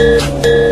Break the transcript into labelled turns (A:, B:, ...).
A: Música